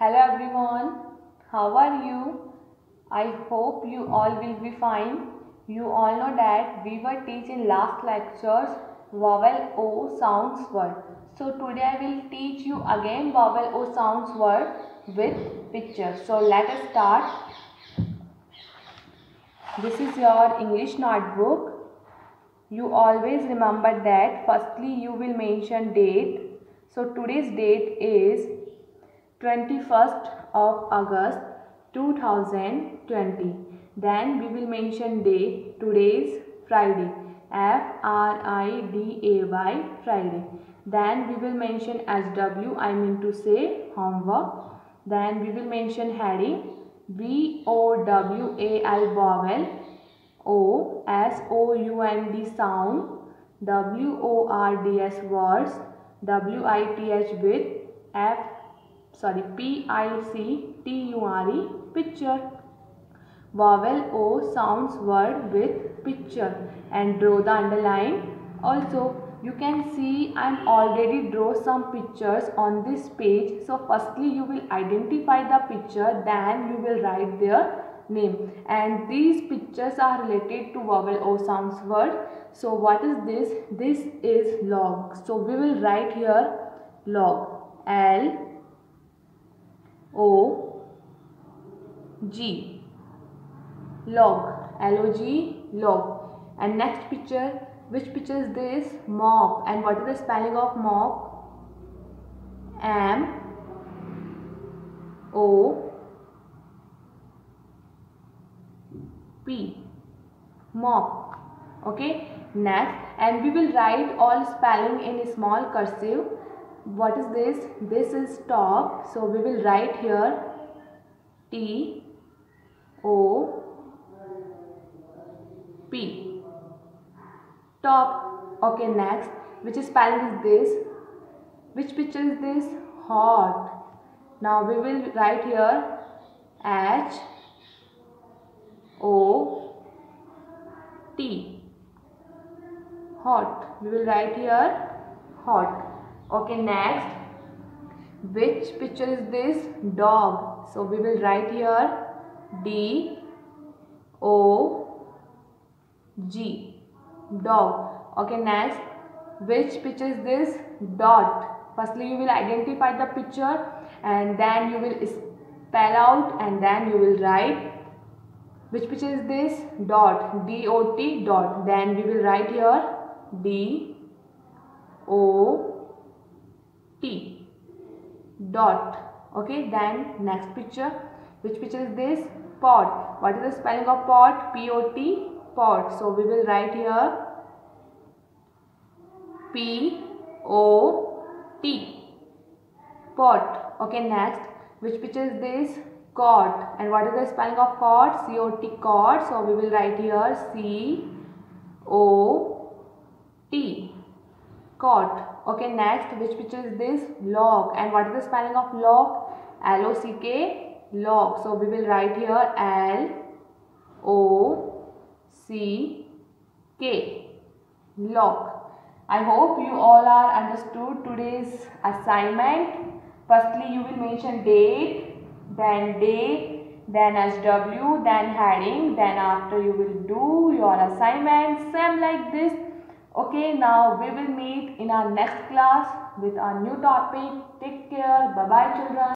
Hello everyone, how are you? I hope you all will be fine. You all know that we were teaching last lectures vowel O sounds word. So today I will teach you again vowel O sounds word with picture. So let us start. This is your English notebook. You always remember that firstly you will mention date. So today's date is 21st of August 2020. Then we will mention day. Today's Friday. F R I D A Y Friday. Then we will mention as W. I mean to say homework. Then we will mention heading. V O W A L vowel. O S O U N D sound. W O R D S words. W I T H with F sorry P I C T U R E picture. Vowel O sounds word with picture and draw the underline. Also you can see I am already draw some pictures on this page. So firstly you will identify the picture then you will write their name and these pictures are related to vowel O sounds word. So what is this? This is log. So we will write here log L O G. Log. L O G log. And next picture which picture is this? Mop. And what is the spelling of mop? M O P. Mop. Okay? Next. And we will write all spelling in small cursive what is this? This is top. So we will write here T O P. Top. Okay next. Which is spelling is this? Which picture is this? Hot. Now we will write here H O T. Hot. We will write here hot okay next. Which picture is this? Dog. So we will write here d o g. Dog. Okay next. Which picture is this? Dot. Firstly you will identify the picture and then you will spell out and then you will write. Which picture is this? Dot. D o t dot. Then we will write here d o T dot okay? Then next picture which picture is this? Pot what is the spelling of pot P O T pot so we will write here P O T pot. Okay next which picture is this? Cot. And what is the spelling of cot? C O T cot. So we will write here C O T okay next which picture is this? Log. And what is the spelling of log? L o c k log. So we will write here l o c k. Log. I hope you all are understood today's assignment. Firstly you will mention date then day then sw then heading then after you will do your assignment. Same like this Okay, now we will meet in our next class with our new topic. Take care. Bye-bye children.